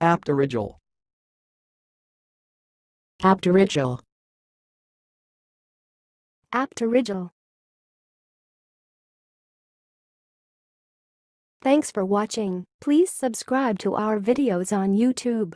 Aptoriginal. Aptoriginal. Aptoriginal. Thanks for watching. Please subscribe to our videos on YouTube.